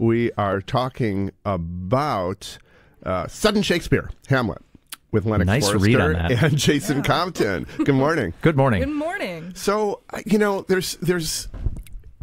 We are talking about uh, Sudden Shakespeare, Hamlet, with Lennox Nice Forrester read on that. and Jason Compton. Good morning. Good morning. Good morning. So you know, there's there's.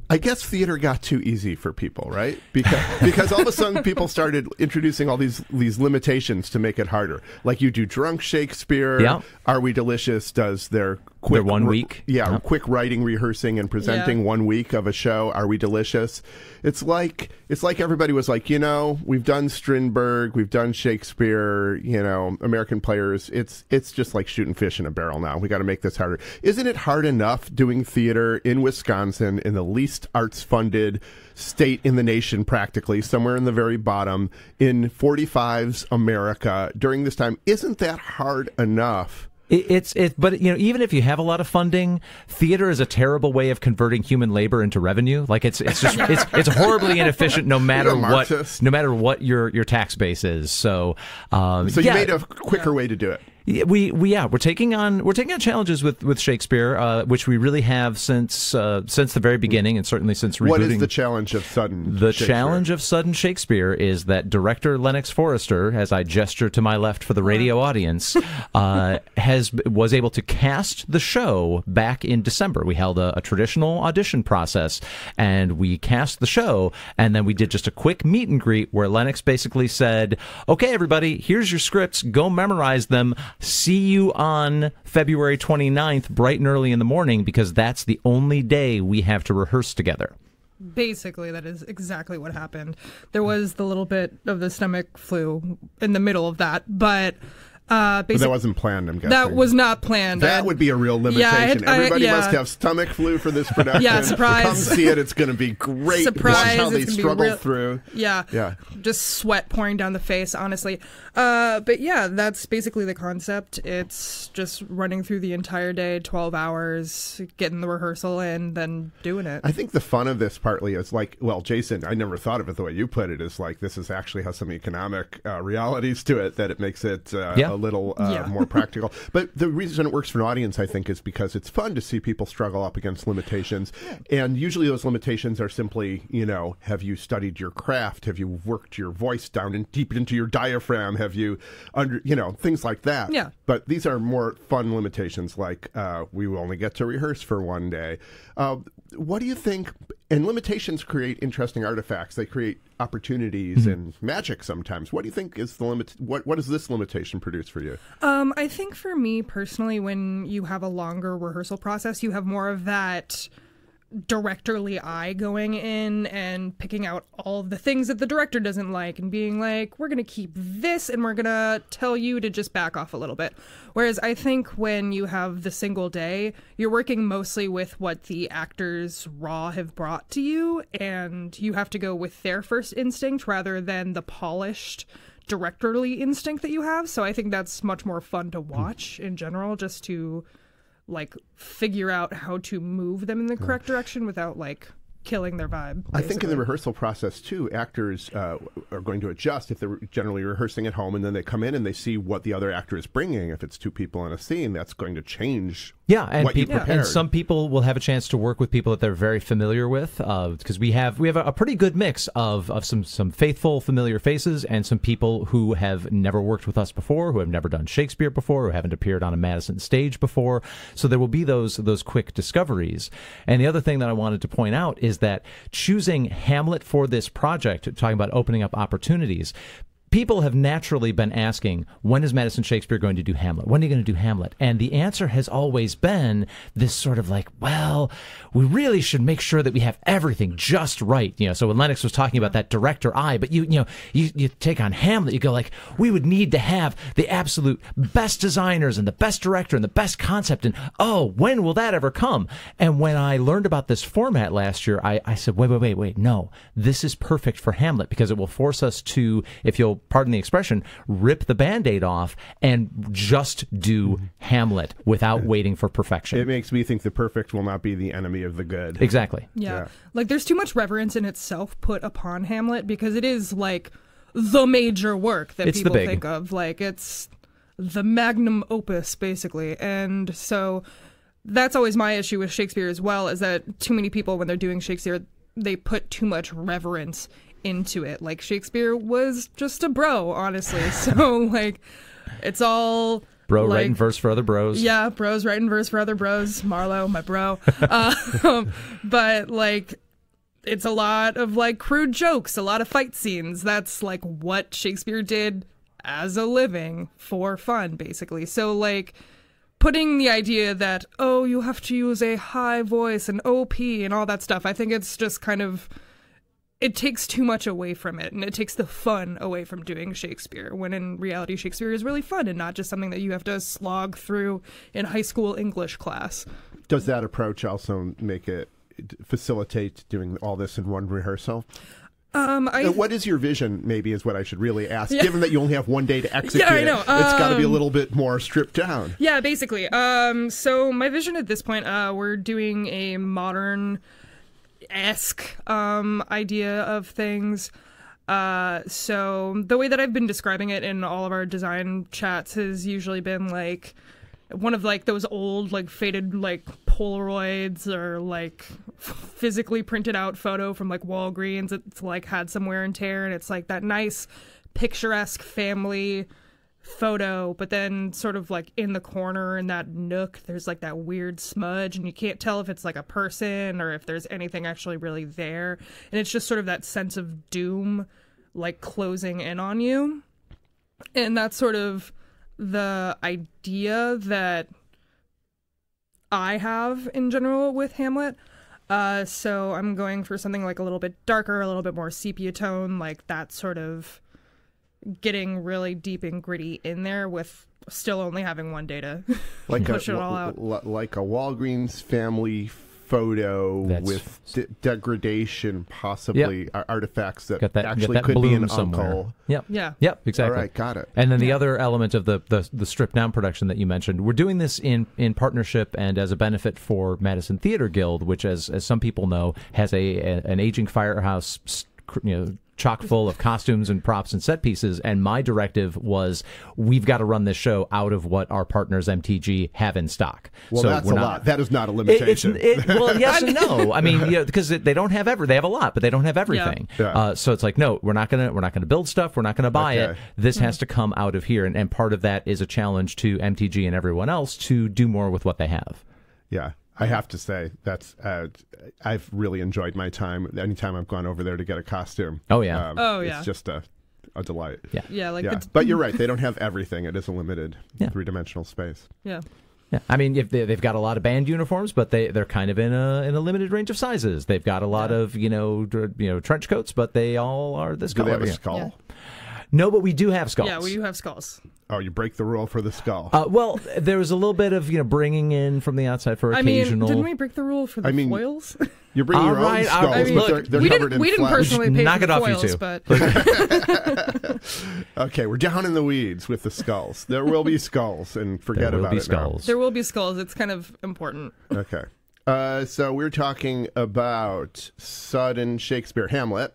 I guess theater got too easy for people, right? Because because all of a sudden people started introducing all these these limitations to make it harder. Like you do drunk Shakespeare. Yeah. Are we delicious? Does their quick Their one re- week. Yeah, Yeah. quick writing, rehearsing, and presenting Yeah. one week of a show. Are we delicious? It's like it's like everybody was like, you know, we've done Strindberg, we've done Shakespeare, you know, American players. It's it's just like shooting fish in a barrel now. We got to make this harder. Isn't it hard enough doing theater in Wisconsin in the least arts funded state in the nation practically somewhere in the very bottom in 45's America during this time isn't that hard enough It, it's it, but you know, even if you have a lot of funding, theater is a terrible way of converting human labor into revenue. Like it's it's just it's it's horribly inefficient, no matter what no matter what your your tax base is. So, um, so yeah. you made a quicker way to do it Yeah, we we yeah we're taking on we're taking on challenges with with Shakespeare, uh, which we really have since uh, since the very beginning, and certainly since rebooting. what is the challenge of sudden The challenge of sudden Shakespeare is that director Lennox Forrester, as I gesture to my left for the radio audience, uh, has was able to cast the show back in December. We held a, a traditional audition process, and we cast the show, and then we did just a quick meet and greet where Lennox basically said, "Okay, everybody, here's your scripts. Go memorize them. See you on February 29th, bright and early in the morning, because that's the only day we have to rehearse together." Basically, that is exactly what happened. There was the little bit of the stomach flu in the middle of that, but uh, But that wasn't planned, I'm guessing. that was not planned. That I- would be a real limitation. Yeah, I had- I- Everybody yeah. must have stomach flu for this production. Yeah, surprise. Come see it. It's going to be great. Surprise, Watch how they it's gonna be struggle real- through. Yeah. Yeah. Just sweat pouring down the face, honestly. Uh, but yeah, that's basically the concept. It's just running through the entire day, 12 hours, getting the rehearsal in, then doing it. I think the fun of this partly is like, well, Jason, I never thought of it the way you put it. Is like this is actually has some economic uh, realities to it that it makes it uh, Yeah. A little uh, Yeah. more practical. But the reason it works for an audience, I think, is because it's fun to see people struggle up against limitations, and usually those limitations are simply, you know, have you studied your craft? Have you worked your voice down and deep into your diaphragm? Have you under, you know, things like that. Yeah. But these are more fun limitations, like uh, we will only get to rehearse for one day. Uh, what do you think? And limitations create interesting artifacts. They create opportunities and magic sometimes. What do you think is the limit? What What does this limitation produce for you? Um, I think for me personally, when you have a longer rehearsal process, you have more of that directorly eye going in and picking out all the things that the director doesn't like and being like, we're going to keep this and we're going to tell you to just back off a little bit. Whereas I think when you have the single day, you're working mostly with what the actors raw have brought to you and you have to go with their first instinct rather than the polished directorly instinct that you have. So I think that's much more fun to watch in general, just to like figure out how to move them in the correct direction without like killing their vibe. I think in the rehearsal process too, actors uh, are going to adjust if they're generally rehearsing at home, and then they come in and they see what the other actor is bringing. If it's two people in a scene, that's going to change. Yeah, and people, and some people will have a chance to work with people that they're very familiar with, uh, because we have we have a, a pretty good mix of, of some some faithful, familiar faces, and some people who have never worked with us before, who have never done Shakespeare before, who haven't appeared on a Madison stage before. So there will be those those quick discoveries. And the other thing that I wanted to point out is that choosing Hamlet for this project, talking about opening up opportunities, people have naturally been asking, when is Madison Shakespeare going to do Hamlet? When are you going to do Hamlet? And the answer has always been this sort of like, well, we really should make sure that we have everything just right. You know, so when Lennox was talking about that director eye, but you, you know, you, you take on Hamlet, you go like, we would need to have the absolute best designers and the best director and the best concept. And oh, when will that ever come? And when I learned about this format last year, I, I said, wait, wait, wait, wait, no, this is perfect for Hamlet because it will force us to, if you'll pardon the expression, rip the band aid off and just do Hamlet without waiting for perfection. It makes me think the perfect will not be the enemy of the good. exactly. Yeah. Yeah. Like there's too much reverence in itself put upon Hamlet because it is like the major work that It's people think of. Like it's the magnum opus basically. And so that's always my issue with Shakespeare as well is that too many people when they're doing Shakespeare they put too much reverence into it. Like Shakespeare was just a bro, honestly. So like it's all Bro like, writing verse for other bros. Yeah, bros writing verse for other bros. Marlowe, my bro. um, but like it's a lot of like crude jokes, a lot of fight scenes. That's like what Shakespeare did as a living for fun, basically. So like putting the idea that oh you have to use a high voice and op and all that stuff i think it's just kind of it takes too much away from it and it takes the fun away from doing shakespeare when in reality shakespeare is really fun and not just something that you have to slog through in high school english class Does that approach also make it facilitate doing all this in one rehearsal? um i Uh, what is your vision? Maybe is what I should really ask. Given that you only have one day to execute yeah, I it, know. it's got to be a Um, little bit more stripped down. Yeah, basically. Um, so my vision at this point, uh, we're doing a modern esque um idea of things. Uh, so the way that I've been describing it in all of our design chats has usually been like one of like those old like faded like Polaroids or like physically printed out photo from like Walgreens. It's like had some wear and tear, and it's like that nice picturesque family photo, but then sort of like in the corner in that nook, there's like that weird smudge, and you can't tell if it's like a person or if there's anything actually really there. And it's just sort of that sense of doom, like closing in on you. And that's sort of the idea that I have in general with Hamlet. Uh, so I'm going for something like a little bit darker, a little bit more sepia tone, like that sort of getting really deep and gritty in there with still only having one data. Like push a, it all out. l- like a Walgreens family photo That's- with de- degradation, possibly ar- artifacts that Got that, actually got that could be an somewhere. uncle. Yep. Yeah. Yep. Exactly. right, got it. And then the Yeah. other element of the, the the stripped down production that you mentioned, we're doing this in in partnership and as a benefit for Madison Theater Guild, which, as as some people know, has a, a an aging firehouse, s- you know. Chock full of costumes and props and set pieces, and my directive was we've got to run this show out of what our partners MTG have in stock. Well, so that's we're a not, lot. That is not a limitation. it, well, yes and no. I mean, you know, because they don't have ever. They have a lot, but they don't have everything. Yeah. Uh, so it's like, no, we're not gonna we're not gonna build stuff. We're not gonna buy Okay. it. This has to come out of here, and, and part of that is a challenge to MTG and everyone else to do more with what they have. Yeah, I have to say that's uh, I've really enjoyed my time. Anytime I've gone over there to get a costume. Oh, yeah. Oh, yeah. It's just a a delight. Yeah. Yeah, like Yeah, but you're right. They don't have everything. It is a limited Yeah. three dimensional space. yeah. Yeah, I mean, if they, they've got a lot of band uniforms, but they they're kind of in a in a limited range of sizes. They've got a lot of you know dr- you know trench coats, but they all are this Do they color. have a Yeah. skull? Yeah. No, but we do have skulls. Yeah, we do have skulls. Oh, you break the rule for the skull. Uh, well, there was a little bit of you know bringing in from the outside for I mean, occasional. didn't we break the rule for the I mean, foils? you bring your all right, own all skulls, right. I but mean, they're, look, they're we covered didn't. in We didn't flesh. personally pay Knock for it the off, you two. but Okay, we're down in the weeds with the skulls. There will be skulls, and forget there will about be it now. skulls. there will be skulls. It's kind of important. Okay. Uh, so we're talking about sudden Shakespeare Hamlet.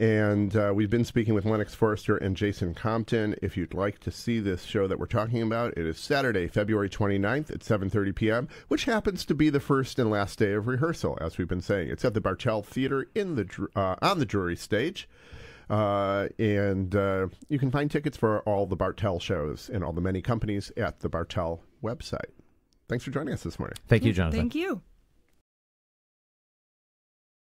And uh, we've been speaking with Lennox Forrester and Jason Compton. If you'd like to see this show that we're talking about, it is Saturday, February 29th at 7.30 p.m., which happens to be the first and last day of rehearsal, as we've been saying. It's at the Bartell Theater in the uh, on the Drury stage. Uh, and uh, you can find tickets for all the Bartell shows and all the many companies at the Bartell website. Thanks for joining us this morning. Thank you, Jonathan. Thank you.